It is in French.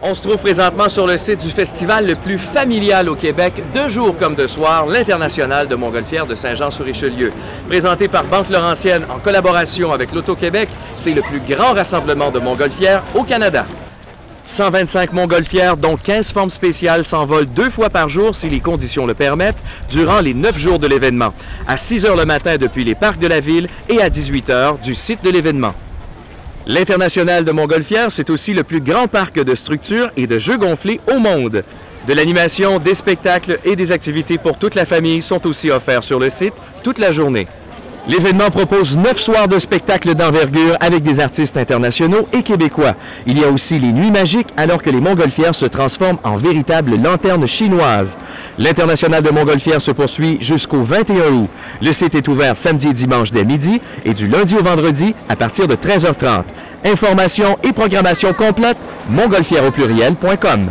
On se trouve présentement sur le site du festival le plus familial au Québec, de jour comme de soir, l'International de Montgolfière de Saint-Jean-sur-Richelieu. Présenté par Banque Laurentienne en collaboration avec l'Auto-Québec, c'est le plus grand rassemblement de montgolfières au Canada. 125 montgolfières, dont 15 formes spéciales, s'envolent deux fois par jour, si les conditions le permettent, durant les neuf jours de l'événement, à 6 heures le matin depuis les parcs de la ville et à 18 heures du site de l'événement. L'International de Montgolfière, c'est aussi le plus grand parc de structures et de jeux gonflés au monde. De l'animation, des spectacles et des activités pour toute la famille sont aussi offerts sur le site toute la journée. L'événement propose neuf soirs de spectacles d'envergure avec des artistes internationaux et québécois. Il y a aussi les nuits magiques alors que les montgolfières se transforment en véritables lanternes chinoises. L'International de Montgolfière se poursuit jusqu'au 21 août. Le site est ouvert samedi et dimanche dès midi et du lundi au vendredi à partir de 13h30. Informations et programmation complète, montgolfière au pluriel.com.